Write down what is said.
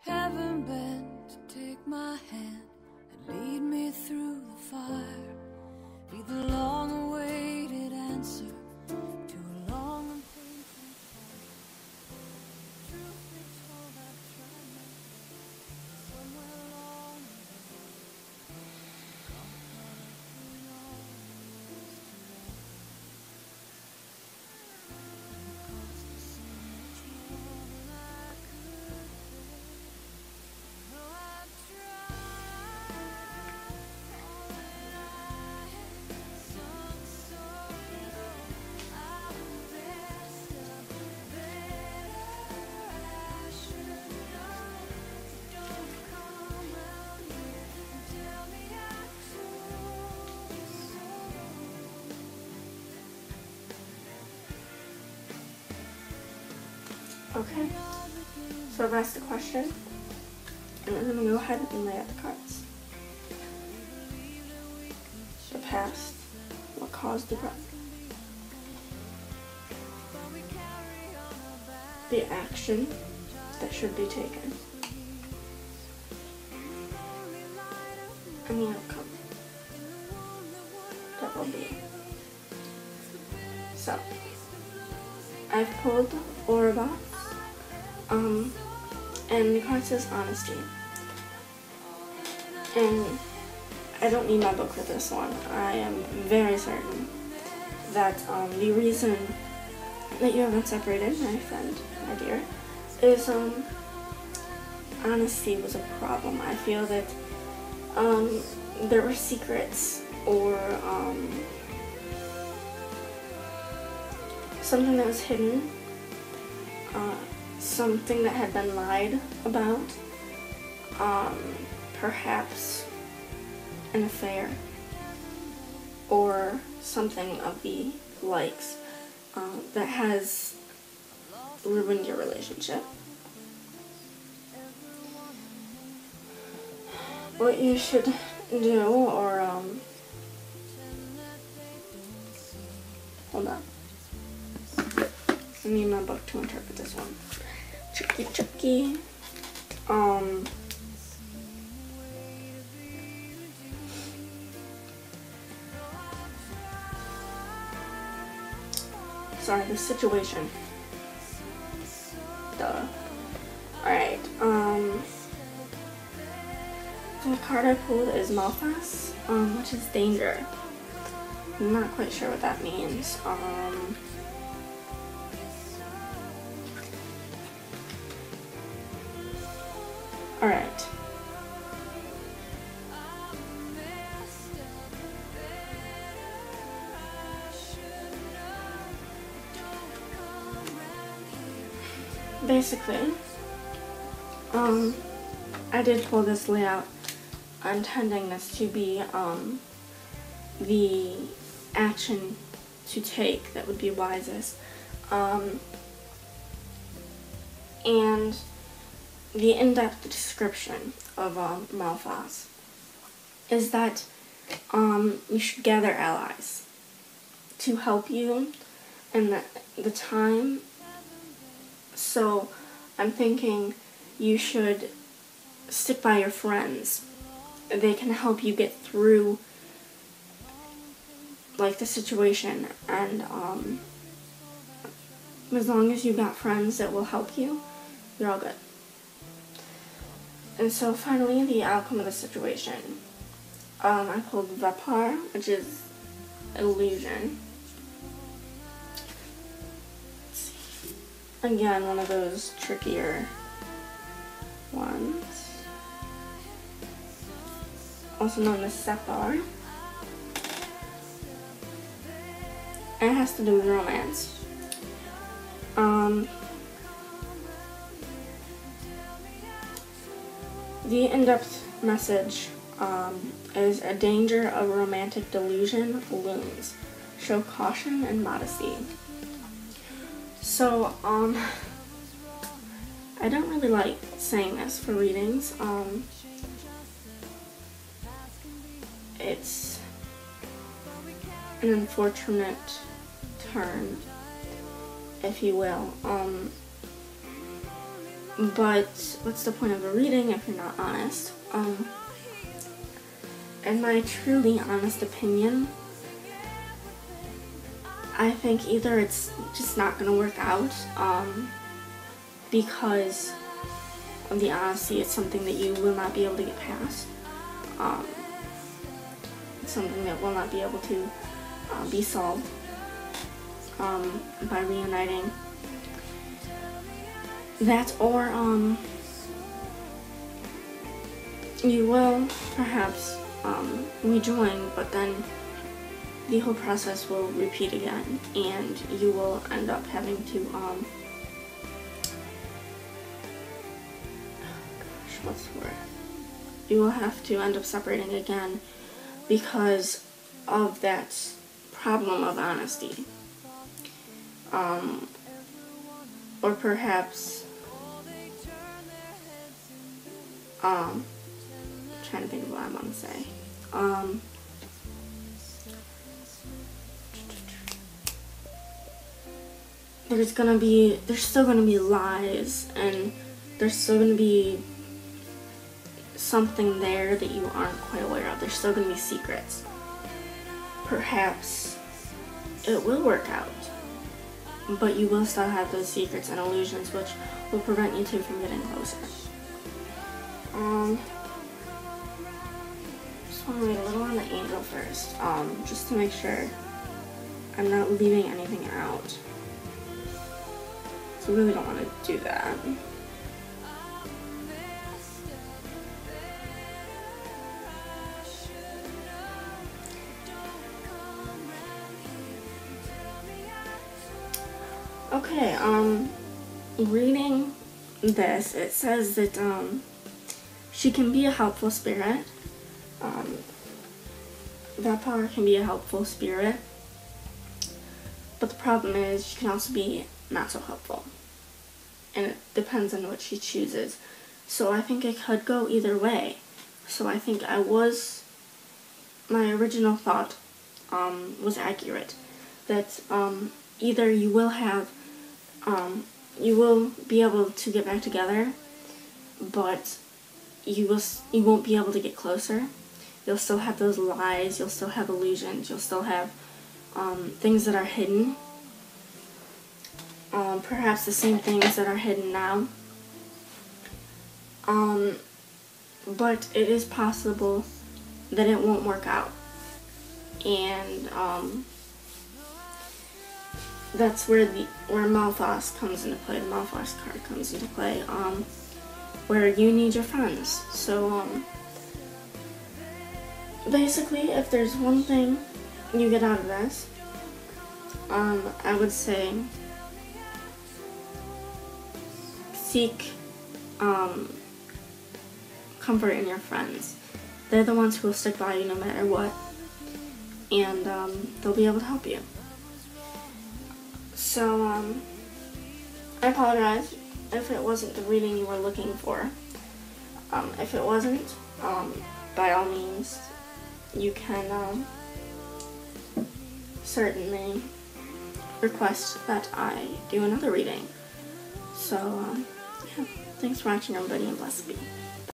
Heaven bent to take my hand and lead me through the fire. Be the long awaited answer Okay, so I've asked the question, and I'm gonna go ahead and lay out the cards. The past, what caused the present. The action that should be taken. And the outcome that will be. So, I've pulled Ouroboros, um, and the card says honesty. And I don't need my book for this one. I am very certain that um, the reason that you have been separated, my friend, my dear, is um, honesty was a problem. I feel that um, there were secrets or um, something that was hidden, uh, something that had been lied about, um, perhaps an affair, or something of the likes uh, that has ruined your relationship. What you should do, or um, hold on. I need my book to interpret this one. Tricky, Chucky. Um. Sorry, the situation. Duh. Alright, um. The card I pulled is Malphas, um, which is danger. I'm not quite sure what that means. Um. Alright. Basically, um, I did pull this layout intending this to be, um, the action to take that would be wisest. Um, and the in-depth description of um, is that um, you should gather allies to help you in the, the time. So I'm thinking you should stick by your friends. They can help you get through like the situation and um, as long as you've got friends that will help you, you're all good. And so finally, the outcome of the situation. Um, I pulled Vapar, which is illusion. Again, one of those trickier ones. Also known as Separ. And it has to do with romance. Um, The in-depth message um, is a danger of romantic delusion looms. Show caution and modesty. So, um, I don't really like saying this for readings. Um, it's an unfortunate turn, if you will. Um, but what's the point of a reading if you're not honest? Um, in my truly honest opinion, I think either it's just not going to work out um, because of the honesty, it's something that you will not be able to get past. Um, it's something that will not be able to uh, be solved um, by reuniting. That or um, you will perhaps um, rejoin, but then the whole process will repeat again, and you will end up having to um, gosh, what's the word? You will have to end up separating again because of that problem of honesty. Um, or perhaps um trying to think of what I want to say. Um there's gonna be there's still gonna be lies and there's still gonna be something there that you aren't quite aware of. There's still gonna be secrets. Perhaps it will work out. But you will still have those secrets and illusions which will prevent you two from getting closer. Um just want to read a little on the angel first, um, just to make sure I'm not leaving anything out. So I really don't want to do that. Okay, um, reading this, it says that, um, she can be a helpful spirit. Um, Vapar can be a helpful spirit. But the problem is, she can also be not so helpful. And it depends on what she chooses. So I think it could go either way. So I think I was, my original thought um, was accurate. That um, either you will have, um, you will be able to get back together, but you will you won't be able to get closer. You'll still have those lies. You'll still have illusions. You'll still have um, things that are hidden. Um, perhaps the same things that are hidden now. Um, but it is possible that it won't work out. And um, that's where the where Malphas comes into play. The Malphas card comes into play. Where you need your friends. So um, basically, if there's one thing you get out of this, um, I would say seek um, comfort in your friends. They're the ones who will stick by you no matter what, and um, they'll be able to help you. So, um, I apologize if it wasn't the reading you were looking for. Um, if it wasn't, um, by all means, you can um, certainly request that I do another reading. So, um, yeah, thanks for watching, everybody, and bless be.